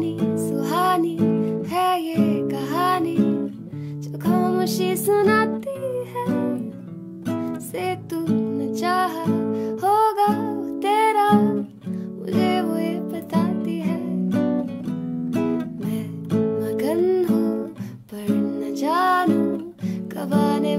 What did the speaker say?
सुहानी सुहानी है ये कहानी जो खामोशी सुनाती है। से तू न चाह होगा तेरा, मुझे वो ये बताती है। मैं मगन हूँ, पर न जानू कब आने